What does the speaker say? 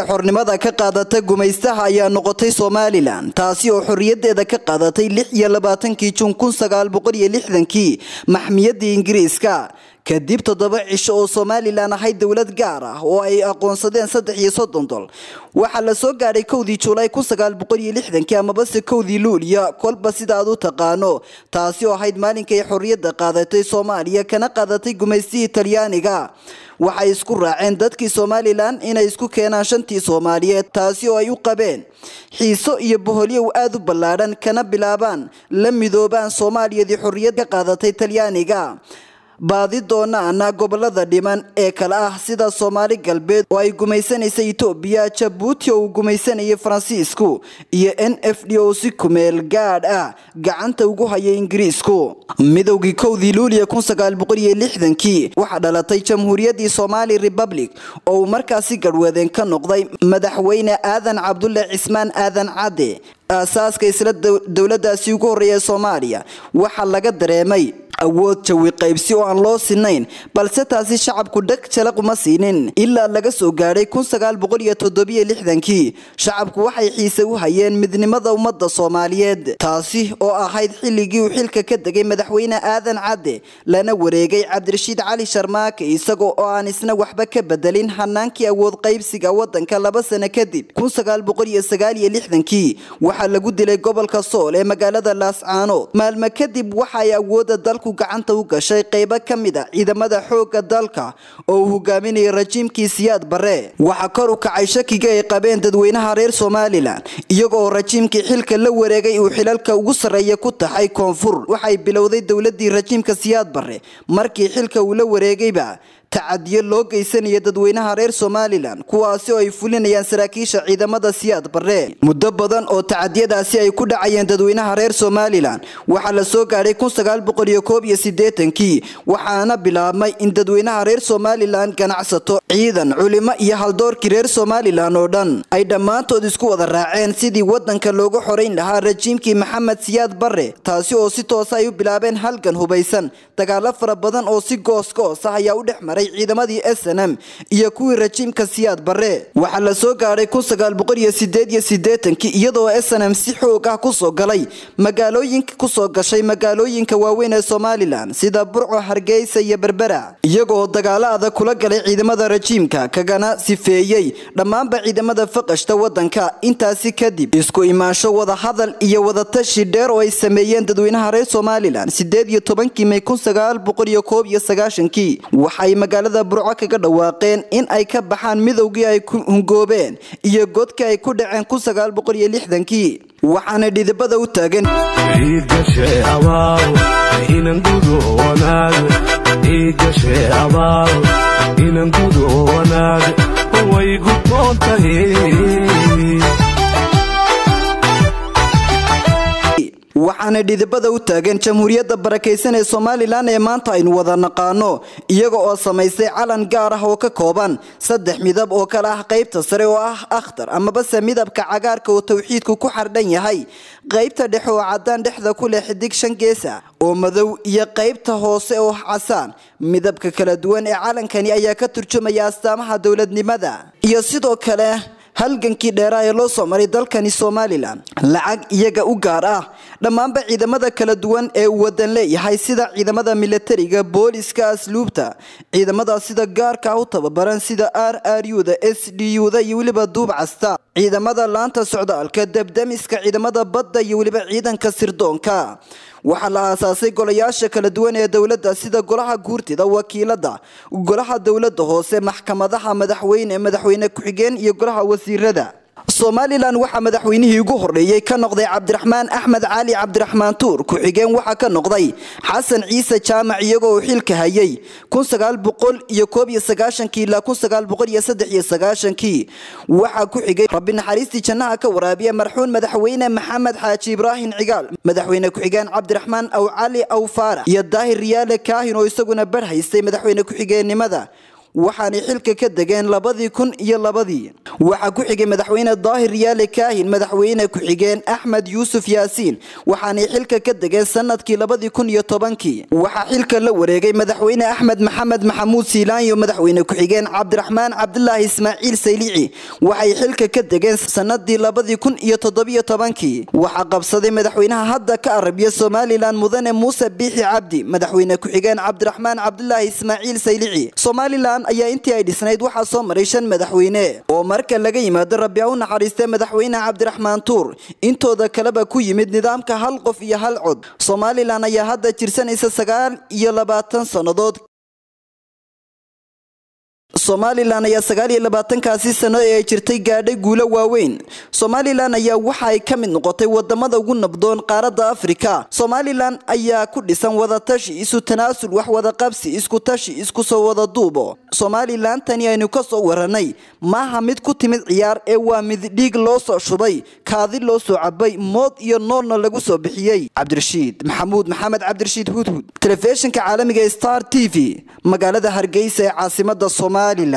ee xornimada ka qaadata gumaystaha ayaa noqotay somalilan taasi oo xorriyadeeda ka qaadatay lix iyo labaatankii jun kun sagaal boqol iyo lixdankii maxmiyadii ingiriiska kadib toddoba cisho oo somalilan ahayd dowlad gaar ah oo ay aqoonsadeen saddex iyo soddon dol. Waxaa la soo gaadhay kowdii julaay kun sagaal boqol iyo lixdankii amabase kowdii luuliya kolba sida aad u taqaano taasi oo ahayd maalinkay xorriyadda qaadatay soomaaliya kana qaadatay gumaystihii talyaaniga. Waxay isku raaceen dadkii somalilan inay isku keenaan shantii soomaaliyeed taasi oo ay u qabeen. Xiiso iyo boholyow aada u ballaadhan kana bilaabaan la midoobaan soomaaliyadii xorriyad ka qaadatay talyaaniga baadi doonaana gobollada dhiman ee kale ah sida soomaali galbeed oo ay gumaysanaysa etoobiya jabuuti oo uu gumaysanayay faransiisku iyo n f d oo si kumeel gaadh ah gacanta ugu hayay ingiriisku. Midowgii kowdii luuliya lixdankii waxaa dhalatay jamhuuriyaddii somaali republic oo uu markaasi garhwadeen ka noqday madaxweyne aadan cabdulle cismaan aadan cadde aasaaska isla dowladaasi ugu horreeya soomaaliya waxaa laga dareemay awood jawi qaybsi oo aan loo sinayn balse taasi shacabku dheg jalaquma siinin. Ilaa laga soo gaadhay shacabku waxay xiise u hayeen midnimada ummadda soomaaliyeed. Taasi oo ahayd xilligii uu xilka ka degay madaxweyne aadan cadde lana wareegay cabdirashiid cali sharmaake isagoo oo aan isna waxba ka bedelin hanaankii awood qaybsiga wadanka laba sano kadib. Waxaa lagu dilay gobolka sool ee magaalada laascaanood maalmo kadib waxaay awoodda dalku gacanta u gashay qaybo ka mid a ciidamada xoogga dalka oo uu hogaaminayay rajiimkii siyaad barre. Waxaa kor u kacay shakiga ay qabeen dadweynaha reer somalilan iyagooo rajiimkii xilka la wareegay uu xilalka ugu sarreeya ku taxay koonfur. Waxay bilowday dowladii rajiimka siyaad barre. Markii xilka uu la wareegayba tacadiyo loo geysanaya dadweynaha reer somalilan kuwaasi oo ay fulinayaan saraakiisha ciidamada siyaad barre. Muddo badan oo tacadiyadaasi ay ku dhacayeen dadweynaha reer somalilan waxaa la soo gaadhay siddeetankii waxaana bilaabmay in dadweynaha reer somalilan ganacsato. Ciidan culimo iyo haldoorkii reer somalilan oo dhan ay dhammaantood isku wada raaceen sidii wadanka looga xorayn lahaa rajiimkii maxamed siyaad barre taasi oo si toosa ay u bilaabeen halgan hubaysan dagaalo fara badan oo si goos-goos ah ayaa u dhex maray ciidamadii s n m iyo kuwii rajiimka siyaad barre. Waxaa la soo gaadhay iyadoo s n m si xoog ah ku soo galay magaalooyinka ku soo gashay magaalooyinka waaweyn ee somalilan sida burco hargeysa iyo berbera. Iyagoo dagaalo adag kula galay ciidamada rajiimka kagana sifeeyey dhammaanba ciidamada faqashta wadanka intaasi kadib isku imaansho wadahadal iyo wadatashi dheer oo ay sameeyeen dadweynaha reer somalilan sideed iyo tobankii may kun sagaal boqol iyo koob iyo sagaashankii. Waxay magaalada burco kaga dhawaaqeen in ay ka baxaan midowgii ay ku hungoobeen iyo godka ay ku dhaceen lixdankii. Waxaana dhidibada u taagan waxaana dhidibada u taagan jamhuuriyadda barakaysan ee somalilan ee maanta aynu wada naqaano iyaga oo samaystay calan gaar ah oo ka kooban saddex midab oo kale ah qaybta sare oo ah akhtar amabase midabka cagaarka oo tawxiidku ku xardhan yahay qaybta dhexe oo cadaan dhexda ku leh xidig shan geesa oo madow iyo qaybta hoose oo casaan midabka kala duwan ee calankani ayaa ka turjumaya astaamaha dowladnimada. Iyo sidoo kale halgankii dheeraa ee loo soo maray dalkani somalilan lacag iyaga u gaar ah dhammaanba ciidamada kala duwan ee uu wadan leeyahay sida ciidamada milatariga booliska asluubta ciidamada sida gaarka u tababaran sida r r u da s d u da iyo weliba duub casta ciidamada laanta socdaalka debdemiska ciidamada badda iyo weliba ciidanka sirdoonka. Waxaa la aasaasay golayaasha kala duwan ee dowladda sida golaha guurtida wakiilada golaha dowladda hoose maxkamadaha madaxweyne madaxweyne ku-xigeen iyo golaha wasiirada somalilan waxaa madaxweynihii ugu horreeyey ka noqday cabdiraxmaan axmed cali cabdiraxmaan tuur ku-xigeen waxaa ka noqday xasan ciise jaamac iyagoo uu xilka hayay sagaashankii waxaa ku xigay rabbi naxariistii jannaha ka waraabiya marxuun madaxweyne maxamed xaaji ibraahim cigaal madaxweyne ku-xigeen cabdiraxmaan aw cali aw faarax iyo daahir riyaale kaahin oo isaguna barh haystay madaxweyne ku-xigeenimada waxaanay xilka ka degeen labadii kun iyo labadii waxaa ku xigay madaxweyne daahir yaale kaahin madaxweyne ku-xigeen axmed yuusuf yaasiin. Waxaanay xilka ka degeen sannadkii labadii kun iyo tobankii. Waxaa xilka la wareegay madaxweyne axmed maxamed maxamuud siilaanyo madaxweyne ku-xigeen cabdiraxmaan cabdulaahi ismaaciil saylici waxay xilka ka degeen sanadii labadii kun iyo toddobiyo tobankii. Waxaa qabsaday madaxweynaha hadda ka arabiya somalilan mudane muuse biixi cabdi madaxweyne ku-xigeen cabdiraxmaan cabdulaahi ismaaciil saylici somalilan ayaa intii ay dhisnayd waxaa soo maray shan madaxweyne. Oo marka laga yimaado rabbi u naxariistay madaxweyne cabdiraxmaan tuur intooda kaleba ku yimid nidaamka hal qof iyo hal cod. Somalilan ayaa hadda jirsanaysa sagaal iyo labaatan sannadood somalilan ayaa sagaal iyo labaatankaasi sano ee ay jirtay gaadhay guulo waaweyn. Somalilan ayaa waxa ay ka mid noqotay waddamada ugu nabdoon qaaradda afrika. Somalilan ayaa ku dhisan wadatashi isu tanaasul wax wadaqabsi isku tashi isku soo wada duubo. Somalilan tani aynu ka soo waranay maaha mid ku timid ciyaar ee waa mid dhiig loo soo shubay kaadi loo soo cabay mood iyo noolna lagu soo bixiyey. Cabdirashiid maxamuud maxamed cabdirashiid hudhud. Telefishinka caalamiga star t v magaalada hargeysa ee caasimada ሶማሊላንድ